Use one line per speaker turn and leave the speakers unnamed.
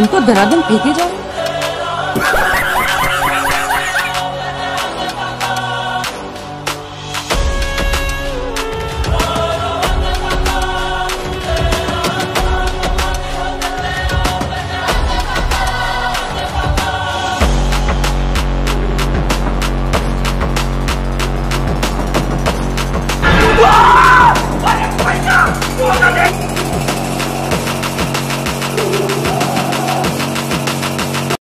तुम तो धराधम फेंके जाओ